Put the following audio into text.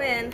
win.